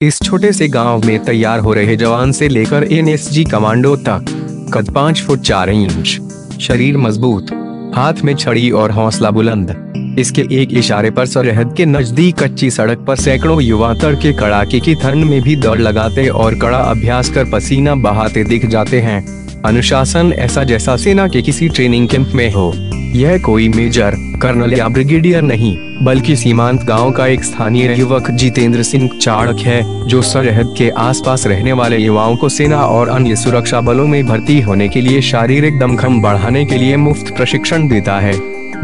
इस छोटे से गाँव में तैयार हो रहे जवान से लेकर एनएसजी कमांडो तक, कद पाँच फुट चार इंच, शरीर मज़बूत, हाथ में छड़ी और हौसला बुलंद। इसके एक इशारे पर सरहद के नज़दीक कच्ची सड़क पर सैकड़ों युवा तड़के कड़ाके की ठंड में भी दौड़ लगाते और कड़ा अभ्यास कर पसीना बहाते दिख जाते हैं। अनुशासन ऐसा जैसा सेना के किसी ट्रेनिंग कैंप में हो। यह कोई मेजर, कर्नल या ब्रिगेडियर नहीं, बल्कि सीमांत गाँव का एक स्थानीय युवक जितेंद्र सिंह चाड़क है, जो सरहद के आसपास रहने वाले युवाओं को सेना और अन्य सुरक्षा बलों में भर्ती होने के लिए शारीरिक दमखम बढ़ाने के लिए मुफ़्त प्रशिक्षण देता है।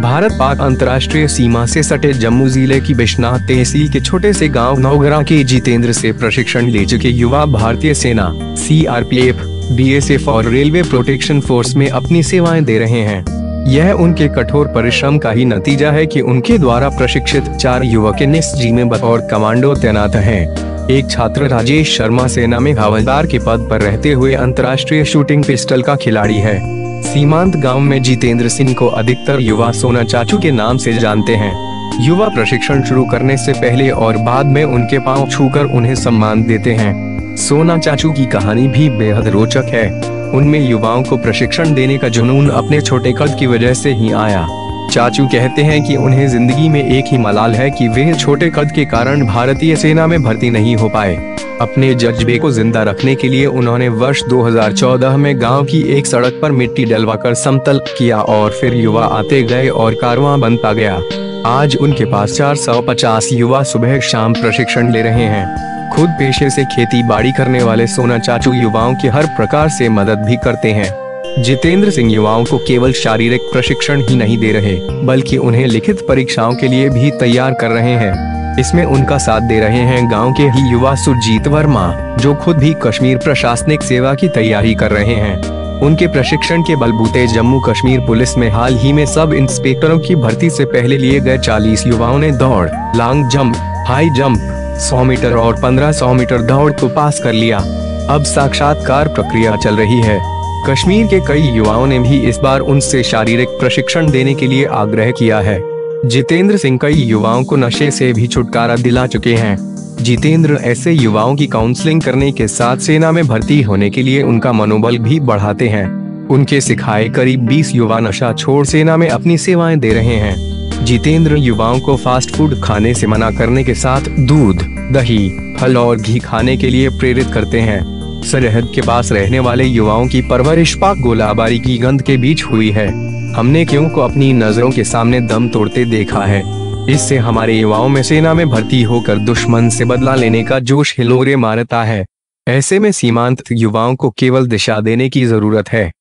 भारत पाक अंतर्राष्ट्रीय सीमा से सटे जम्मू ज़िले की बिश्नाथ तहसील के छोटे से गाँव नौगरा के जितेंद्र से प्रशिक्षण ले चुके युवा भारतीय सेना C R P F B S F और रेलवे प्रोटेक्शन फोर्स में अपनी सेवाएँ दे रहे हैं। यह उनके कठोर परिश्रम का ही नतीजा है कि उनके द्वारा प्रशिक्षित चार युवक जी में बतौर कमांडो तैनात हैं। एक छात्र राजेश शर्मा सेना में हवलदार के पद पर रहते हुए अंतर्राष्ट्रीय शूटिंग पिस्टल का खिलाड़ी है। सीमांत गाँव में जितेंद्र सिंह को अधिकतर युवा सोना चाचू के नाम से जानते हैं। युवा प्रशिक्षण शुरू करने से पहले और बाद में उनके पाँव छूकर उन्हें सम्मान देते हैं। सोना चाचू की कहानी भी बेहद रोचक है। उनमें युवाओं को प्रशिक्षण देने का जुनून अपने छोटे कद की वजह से ही आया। चाचू कहते हैं कि उन्हें ज़िंदगी में एक ही मलाल है कि वे छोटे कद के कारण भारतीय सेना में भर्ती नहीं हो पाए। अपने जज्बे को ज़िंदा रखने के लिए उन्होंने वर्ष 2014 में गाँव की एक सड़क पर मिट्टी डलवाकर समतल किया और फिर युवा आते गए और कारवां बनता गया। आज उनके पास 450 युवा सुबह शाम प्रशिक्षण ले रहे हैं। खुद पेशे से खेती बाड़ी करने वाले सोना चाचू युवाओं की हर प्रकार से मदद भी करते हैं। जितेंद्र सिंह युवाओं को केवल शारीरिक प्रशिक्षण ही नहीं दे रहे, बल्कि उन्हें लिखित परीक्षाओं के लिए भी तैयार कर रहे हैं। इसमें उनका साथ दे रहे हैं गाँव के ही युवा सुरजीत वर्मा, जो खुद भी कश्मीर प्रशासनिक सेवा की तैयारी कर रहे हैं। उनके प्रशिक्षण के बलबूते जम्मू कश्मीर पुलिस में हाल ही में सब इंस्पेक्टरों की भर्ती से पहले लिए गए 40 युवाओं ने दौड़ long jump, high jump 100 metre और 1500 मीटर दौड़ को पास कर लिया। अब साक्षात्कार प्रक्रिया चल रही है। कश्मीर के कई युवाओं ने भी इस बार उनसे शारीरिक प्रशिक्षण देने के लिए आग्रह किया है। जितेंद्र सिंह कई युवाओं को नशे से भी छुटकारा दिला चुके हैं। जितेंद्र ऐसे युवाओं की काउंसलिंग करने के साथ सेना में भर्ती होने के लिए उनका मनोबल भी बढ़ाते हैं। उनके सिखाए करीब 20 युवा नशा छोड़ सेना में अपनी सेवाएँ दे रहे हैं। जितेंद्र युवाओं को फास्ट फ़ूड खाने से मना करने के साथ दूध, दही, फल और घी खाने के लिए प्रेरित करते हैं। सरहद के पास रहने वाले युवाओं की परवरिश पाक गोलाबारी की गंध के बीच हुई है। हमने क्यों को अपनी नज़रों के सामने दम तोड़ते देखा है? इससे हमारे युवाओं में सेना में भर्ती होकर दुश्मन से बदला लेने का जोश हिलोरे मारता है। ऐसे में सीमांत युवाओं को केवल दिशा देने की ज़रूरत है।